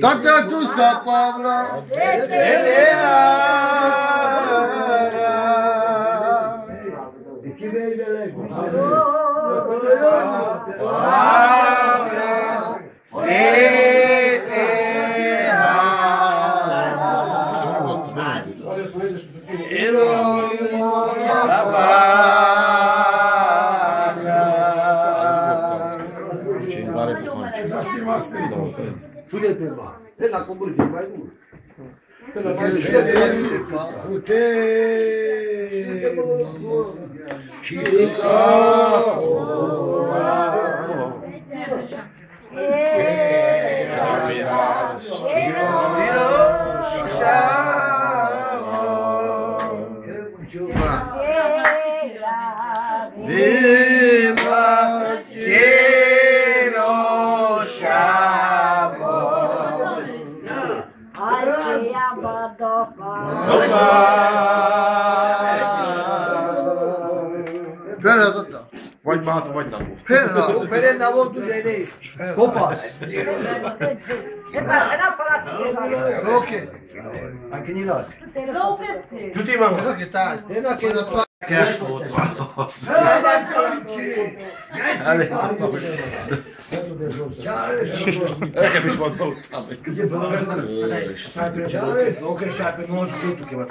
Canta tu São Čuje prema. Pena ko burgi, majdu. Pena Pera tata. Vagy vagy volt ugye idei. Makini lote. tudo pesquei. Tutti mamma. Però che tal? Eh, e che lo fa che ha eh, ma conti. Che mi sono dovuto. Che eh, bello. Sai per lo che sai per non tutto che va